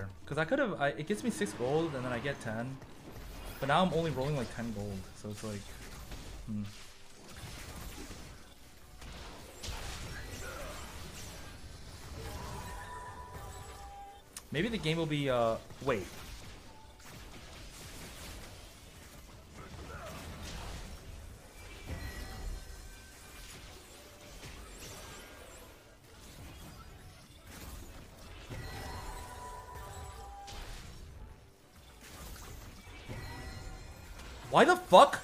there. Because I could have, it gets me 6 gold and then I get 10. But now I'm only rolling like 10 gold. So it's like, hmm. Maybe the game will be, uh, wait. Why the fuck?